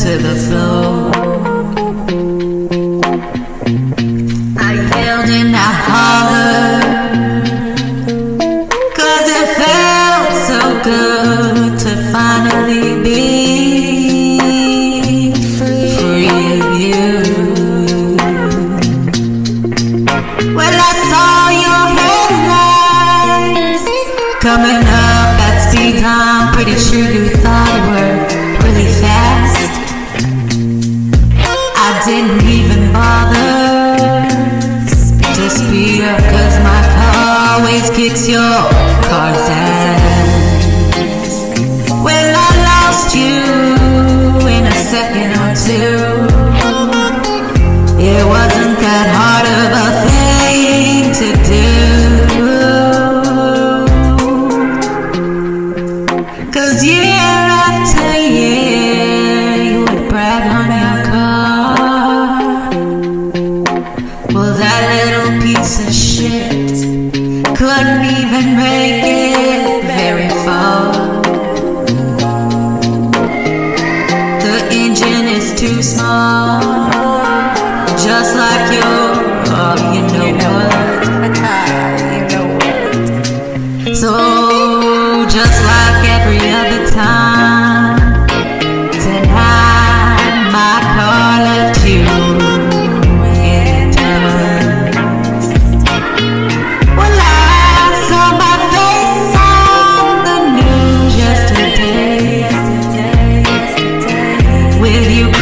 to the flow. I yelled and I hollered, cause it felt so good to finally be free you. Well, I saw your headlights coming up at speed, I'm pretty sure you. fix your cards When I lost you in a second or two It wasn't that hard couldn't even make it very far. The engine is too small, just like your. Oh, you know what? So, just like every other time.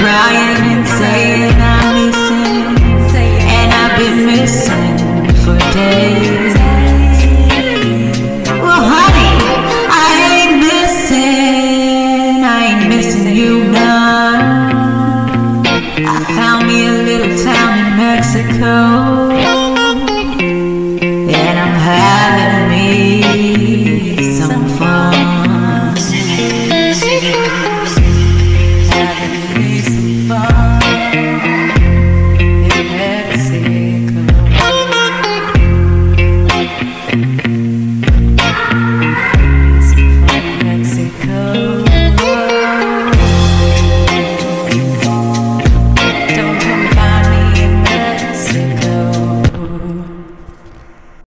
crying and saying I'm missing, and I've been missing for days. Well, honey, I ain't missing, I ain't missing you none. I found me a little town in Mexico, and I'm having me some fun.